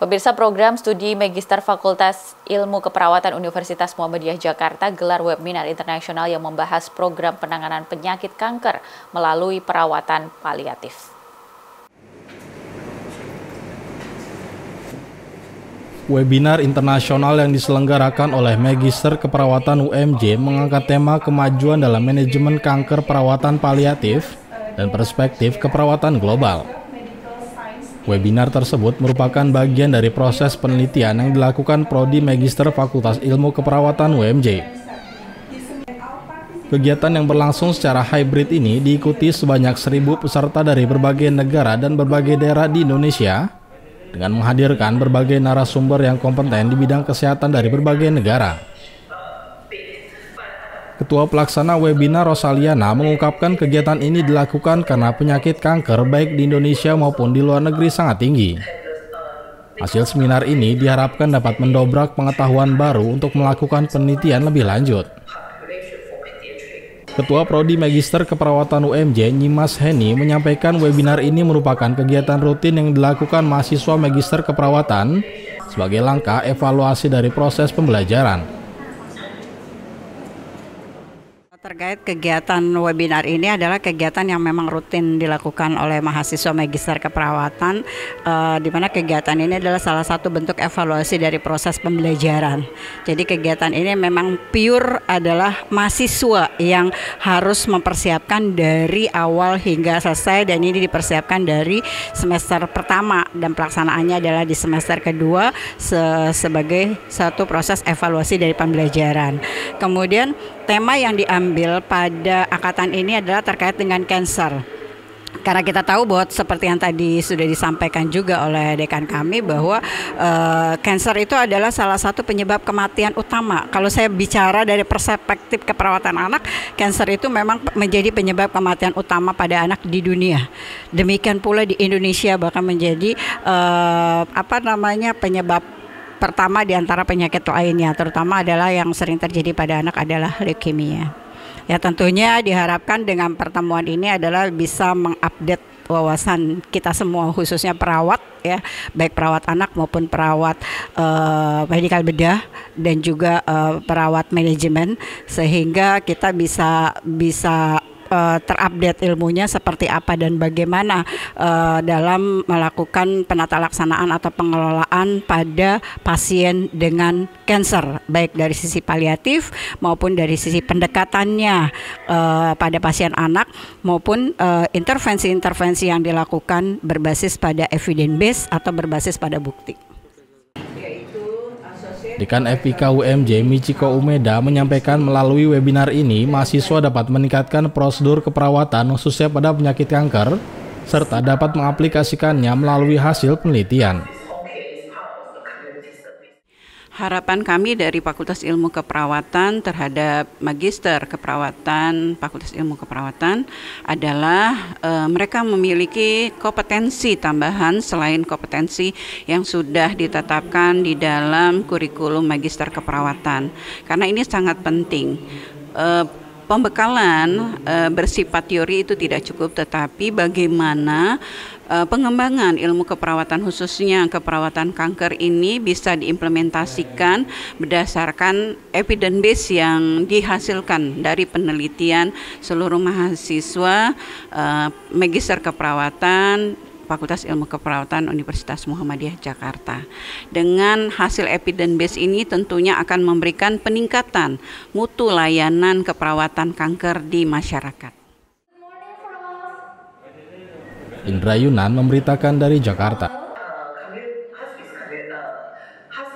Pemirsa program studi Magister Fakultas Ilmu Keperawatan Universitas Muhammadiyah Jakarta gelar webinar internasional yang membahas program penanganan penyakit kanker melalui perawatan paliatif. Webinar internasional yang diselenggarakan oleh Magister Keperawatan UMJ mengangkat tema kemajuan dalam manajemen kanker perawatan paliatif dan perspektif keperawatan global. Webinar tersebut merupakan bagian dari proses penelitian yang dilakukan Prodi Magister Fakultas Ilmu Keperawatan UMJ. Kegiatan yang berlangsung secara hybrid ini diikuti sebanyak seribu peserta dari berbagai negara dan berbagai daerah di Indonesia dengan menghadirkan berbagai narasumber yang kompeten di bidang kesehatan dari berbagai negara. Ketua Pelaksana webinar Rosaliana mengungkapkan kegiatan ini dilakukan karena penyakit kanker baik di Indonesia maupun di luar negeri sangat tinggi. Hasil seminar ini diharapkan dapat mendobrak pengetahuan baru untuk melakukan penelitian lebih lanjut. Ketua Prodi Magister Keperawatan UMJ Nyimas Heni menyampaikan webinar ini merupakan kegiatan rutin yang dilakukan mahasiswa Magister Keperawatan sebagai langkah evaluasi dari proses pembelajaran. Terkait kegiatan webinar ini adalah kegiatan yang memang rutin dilakukan oleh mahasiswa magister keperawatan, uh, di mana kegiatan ini adalah salah satu bentuk evaluasi dari proses pembelajaran. Jadi kegiatan ini memang pure adalah mahasiswa yang harus mempersiapkan dari awal hingga selesai dan ini dipersiapkan dari semester pertama dan pelaksanaannya adalah di semester kedua se sebagai satu proses evaluasi dari pembelajaran. Kemudian tema yang diambil pada angkatan ini adalah terkait dengan cancer karena kita tahu bahwa seperti yang tadi sudah disampaikan juga oleh dekan kami bahwa uh, itu adalah salah satu penyebab kematian utama. Kalau saya bicara dari perspektif keperawatan anak, cancer itu memang menjadi penyebab kematian utama pada anak di dunia. Demikian pula di Indonesia bahkan menjadi uh, apa namanya penyebab pertama di antara penyakit lainnya, terutama adalah yang sering terjadi pada anak adalah leukemia. Ya tentunya diharapkan dengan pertemuan ini adalah bisa mengupdate wawasan kita semua khususnya perawat ya baik perawat anak maupun perawat uh, medical bedah dan juga uh, perawat manajemen sehingga kita bisa bisa uh, terupdate ilmunya seperti apa dan bagaimana uh, dalam melakukan penata laksanaan atau pengelolaan pada pasien dengan cancer baik dari sisi paliatif maupun dari sisi pendekatannya uh, pada pasien anak maupun intervensi-intervensi uh, yang dilakukan berbasis pada evidence base atau berbasis pada bukti. Dekan FIK UMJ Michiko Umeda menyampaikan melalui webinar ini mahasiswa dapat meningkatkan prosedur keperawatan khususnya pada penyakit kanker serta dapat mengaplikasikannya melalui hasil penelitian. Harapan kami dari Fakultas Ilmu Keperawatan terhadap Magister Keperawatan Fakultas Ilmu Keperawatan adalah e, mereka memiliki kompetensi tambahan selain kompetensi yang sudah ditetapkan di dalam kurikulum Magister Keperawatan. Karena ini sangat penting. E, pembekalan e, bersifat teori itu tidak cukup, tetapi bagaimana uh, pengembangan ilmu keperawatan khususnya keperawatan kanker ini bisa diimplementasikan berdasarkan evidence base yang dihasilkan dari penelitian seluruh mahasiswa uh, magister keperawatan Fakultas Ilmu Keperawatan Universitas Muhammadiyah Jakarta. Dengan hasil evidence base ini tentunya akan memberikan peningkatan mutu layanan keperawatan kanker di masyarakat. Indra Yunan memberitakan dari Jakarta.